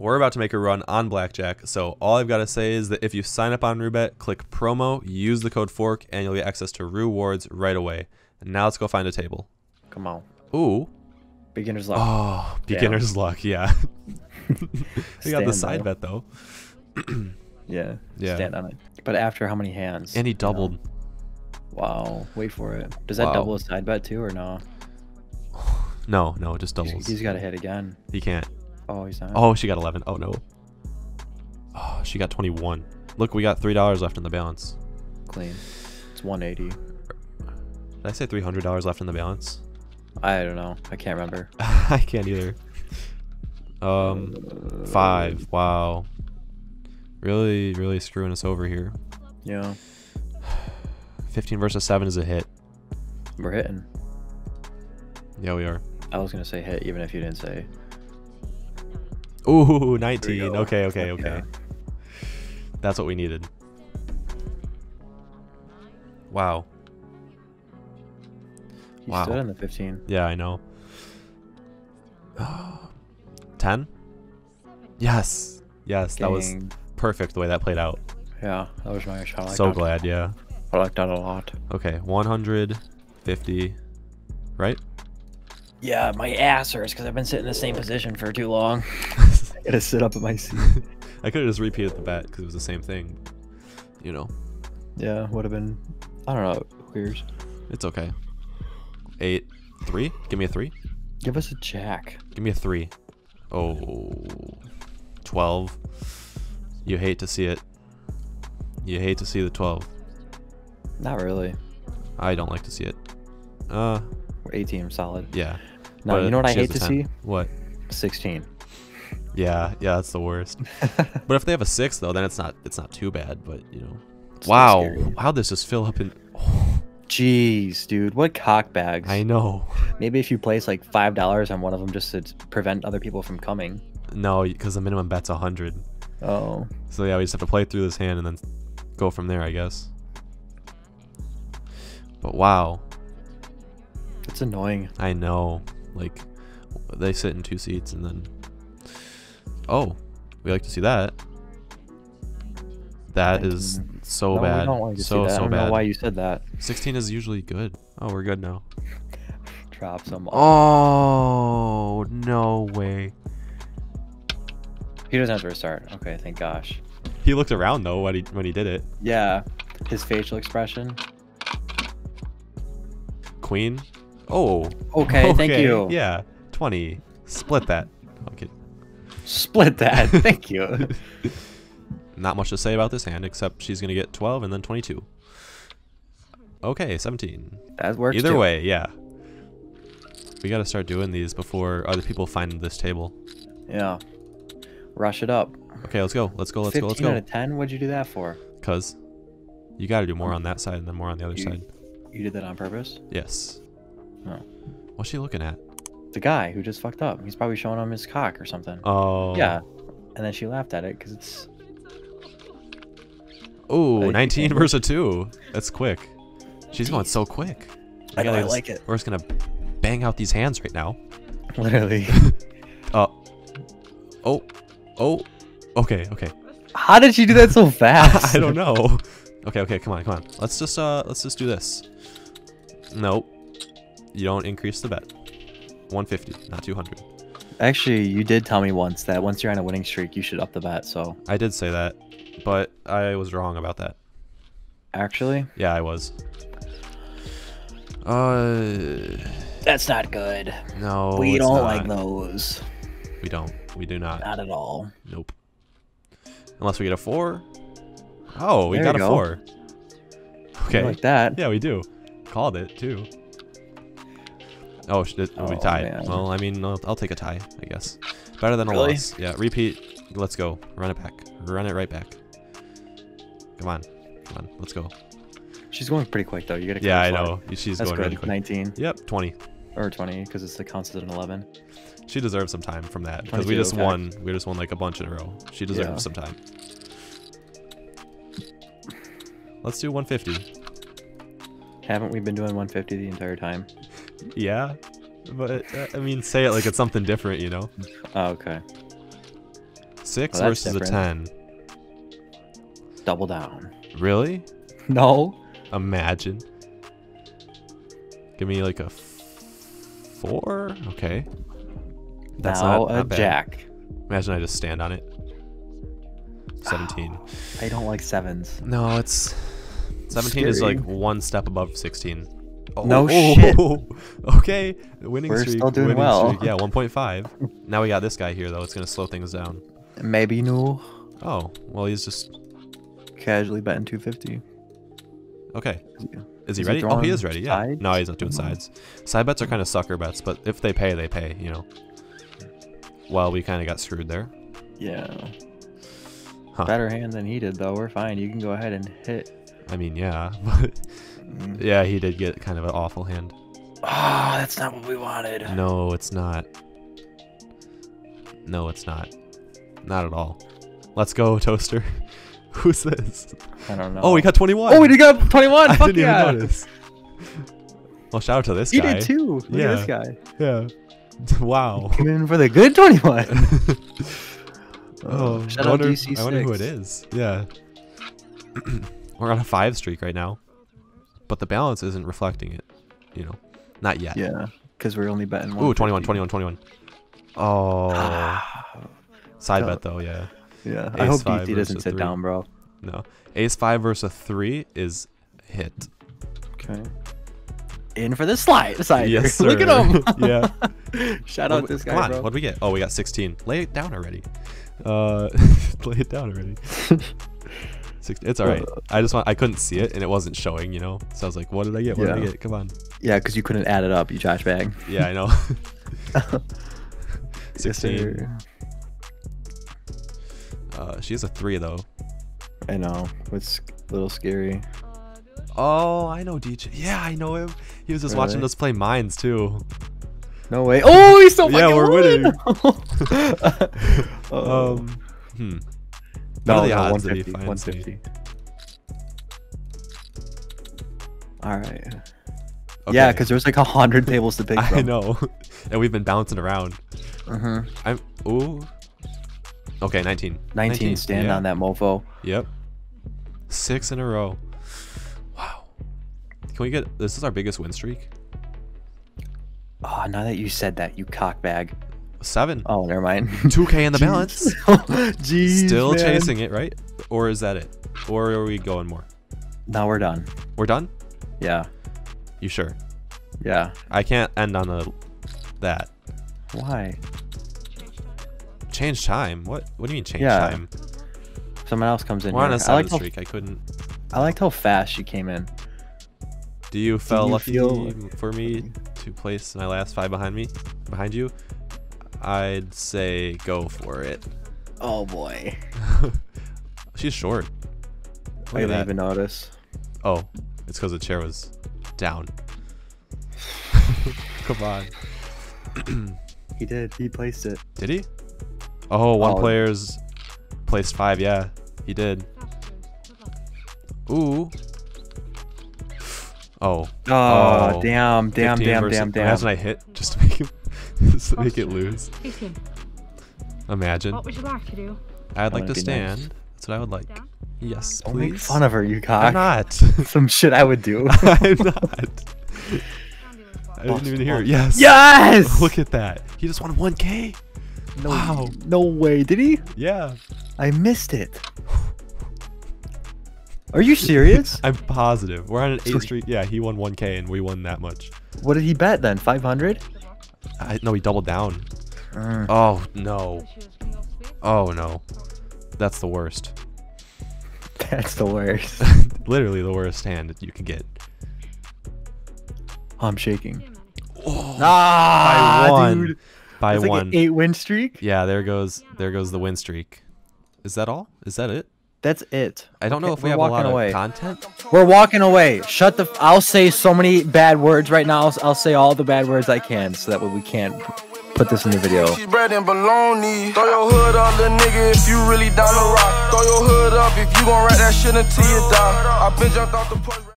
we're about to make a run on blackjack. So all I've got to say is that if you sign up on Roobet, click promo, use the code FORK, and you'll get access to rewards right away. And now let's go find a table. Come on. Ooh. Beginner's luck. Oh, beginner's luck. Yeah. we got the side bet though. Yeah. Yeah. Stand on it. But after how many hands? And he you know? doubled. Wow. Wait for it. Does that Wow. double a side bet too or no? No, no, just He's- doubles. he's got to hit again. He can't. Oh, he's not. Oh, she got 11. Oh, no. Oh, she got 21. Look, we got $3 left in the balance. Clean. It's 180. Did I say $300 left in the balance? I don't know. I can't remember. I can't either. Um, five. Wow. Really, really screwing us over here. Yeah. 15 versus 7 is a hit. We're hitting. Yeah, we are. I was going to say hit even if you didn't say. Ooh, 19. Okay, okay, okay. Okay. That's what we needed. Wow. He Wow. stood in the 15. Yeah, I know. 10? Yes. Yes, that was perfect the way that played out. Yeah, that was my shot. I so liked that. glad, yeah. I like that a lot. Okay, 150, right? Yeah, my ass hurts because I've been sitting in the same position for too long. I gotta sit up at my seat. I could have just repeated the bet because it was the same thing. You know, yeah, would have been. I don't know. Who cares? it's okay. Eight, three? Give me a three. Give us a jack. Give me a three. Oh, 12. You hate to see it. You hate to see the 12. Not really. I don't like to see it. Uh, We're 18 solid. yeah. No, you know what I hate to a see? What? 16. Yeah, yeah, that's the worst. but if they have a six though, then it's not it's not too bad. But you know, wow, how'd this just fill up in? Jeez, dude, what cock bags? I know. Maybe if you place like five dollars on one of them just to prevent other people from coming. No, because the minimum bet's a hundred. Oh, So yeah, we just have to play through this hand and then go from there, I guess. But wow, it's annoying. I know. Like, they sit in two seats and then. Oh, we like to see that. That is so no, bad. don't like so. I so don't bad. know why you said that. 16 is usually good. Oh, we're good now. Drop some. Oh, no way. He doesn't have to restart. Okay, thank gosh. He looked around though when he when he did it. Yeah, his facial expression. Queen. Oh. Okay, thank you. Yeah. 20. Split that. Okay. Split that. Thank you. Not much to say about this hand except she's gonna get 12 and then 22. Okay, 17. That works. Either too. way, yeah. We gotta start doing these before other people find this table. Yeah. Rush it up. Okay, let's go. Let's go. Let's 15 go. Let's out go. of 10. What'd you do that for? Cause you gotta do more on that side and then more on the other You- side. You did that on purpose? Yes. Oh. What's she looking at? The guy who just fucked up. He's probably showing him his cock or something. Oh. Yeah. And then she laughed at it because it's. Oh, you 19 can't- versus 2. That's quick. She's going so quick. I I like it. We're just gonna bang out these hands right now. Literally. Oh. Oh. Oh. Okay, okay. How did she do that so fast? I don't know. Okay, okay, come on, come on. Let's just uh let's just do this. Nope. You don't increase the bet. 150, not 200. Actually, you did tell me once that once you're on a winning streak, you should up the bet. So I did say that, but I was wrong about that. actually, Yeah, I was. Uh that's not good. no. we don't not. like those. We don't. We do not. Not at all. Nope. Unless we get a four. Oh, we There got a go. four. Okay. Like that. Yeah, we do. Called it too. Oh, sh- it- we Oh, tied. man. Well, I mean, I'll, I'll take a tie, I guess. Better than a Really? loss. Yeah. Repeat. Let's go. Run it back. Run it right back. Come on. Come on. Let's go. She's going pretty quick though. You gotta. Yeah, I know. She's That's going good. really quick. 19 Yep. 20. or 20 because it's the counts as an 11. She deserves some time from that because we just okay. won. We just won like a bunch in a row. She deserves Yeah. some time. Let's do 150. Haven't we been doing 150 the entire time? Yeah, but uh, I mean, say it like it's something different, you know? Oh, okay. Six Well, versus a ten. Double down. Really? No. Imagine. Give me like a f- four. Okay. That's now not- a bad. jack. Imagine I just stand on it. Seventeen. I don't like sevens. No, it's seventeen is like one step above sixteen. Oh, No shit. Okay, winning We're streak. still doing winning well. streak. Yeah, one point five. now we got this guy here though. It's gonna slow things down. Maybe no. Oh, well he's just Casually betting 250. okay. Is he Is he ready? oh, he is ready. Yeah. sides? No, he's not doing Mhm. sides. Side bets are kind of sucker bets, but if they pay, they pay. You know. Well, we kind of got screwed there. Yeah. Huh. Better hand than he did, though. We're fine. You can go ahead and hit. I mean, yeah, but yeah, he did get kind of an awful hand. Ah, that's not what we wanted. No, it's not. No, it's not. Not at all. Let's go, Toaster. Who's this? I don't know. Oh, we got 21. Oh, we got 21. I Fuck didn't yeah. even notice. Well, shout out to this He guy. did too. Look Yeah. this guy. Yeah. Wow. Came in for the good 21. oh, shout I out DC6. I wonder who it is. Yeah. We're on a five streak right now, but the balance isn't reflecting it. You know, not yet. Yeah, because we're only betting. Ooh, 21, 21, 21. Oh, side bet though. Yeah. yeah, I hope DC doesn't sit three. down, bro. No. Ace five versus three is hit. Okay. In for the slide. Side. Yes, sir. Look at him. yeah. Shout out we- this guy, Come on. bro. What do we get? Oh, we got 16. Lay it down already. Uh, lay it down already. It's all right. Uh, I just want. I couldn't see it, and it wasn't showing. You know. So I was like, "What did I get? What did I get? Come on." Yeah, because you couldn't add it up, you trash bag. Yeah, I know. 16. sir. Uh, she has a three though. I know. It's a little scary. Oh, I know DJ. Yeah, I know him. He was just watching us play mines too. No way. Oh, he's so Yeah, we're winning. oh. Um, hmm. No, are the no, odds that he 150, finds me? 150. All right. Okay. Yeah, because there's like a hundred tables to pick from. I know, and we've been bouncing around. Mhm. I'm ooh. Okay, 19. 19, stand yeah. on that mofo. Yep. Six in a row. Wow. Can we get this is our biggest win streak? Oh, now that you said that, you cockbag. Seven. Oh, never mind. 2k in the balance. Jeez, Still man. chasing it, right? Or is that it? Or are we going more? Now we're done. We're done? Yeah. You sure? Yeah. I can't end on the that. Why? Change time. What what do you mean change Yeah. time? Someone else comes in. We're on here. a I seven how, streak. I couldn't I liked how fast she came in. Do you feel lucky feel- for me to place my last five behind me? Behind you? I'd say go for it. Oh boy. She's short. Look I at didn't that. even notice. Oh, it's because the chair was down. Come on. He did. He placed it. Did he? Oh, one Oh. player's placed five. Yeah, he did. Ooh. Oh. Oh, Oh, damn, damn, damn, versus- damn, damn. Imagine I hit just to make him, just to make it lose. Eighteen. Imagine. What would you like to do? I'd like to would be nice. stand. That's what I would like. Down? Yes, Don't make fun of her, you cock. I'm not. Some shit I would do. I'm not. Down to the I didn't even hear it. Yes. yes! Look at that. He just won 1K. no, wow. No way. Did he? Yeah. I missed it. Are you serious? I'm positive. We're on an So eight he- streak. Yeah, he won 1K and we won that much. what did he bet then? 500? I no, he doubled down. Uh, Oh no. Choose from your space. Oh no. That's the worst. that's the worst. Literally the worst hand you can get. I'm shaking. Oh, Ah, by one. dude. By It's like one. an eight win streak. Yeah, there goes there goes the win streak. Is that all? Is that it? That's it. I don't know if we we're have a lot walking away. of content. We're walking away. Shut the. F- I'll say so many bad words right now. I'll, I'll say all the bad words I can, so that way we can't put this in the video. Cheese bread and bologna. Throw your hood up, little nigga, if you really down to rock. Throw your hood up if you gon' write that shit until you die. I been jumped off the porch.